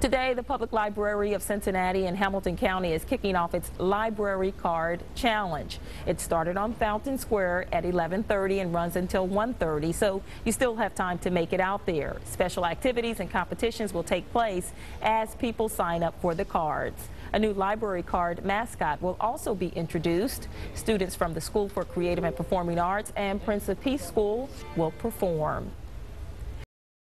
Today, the Public Library of Cincinnati and Hamilton County is kicking off its Library Card Challenge. It started on Fountain Square at 11:30 and runs until 1:30, so you still have time to make it out there. Special activities and competitions will take place as people sign up for the cards. A new library card mascot will also be introduced. Students from the School for Creative and Performing Arts and Prince of Peace School will perform.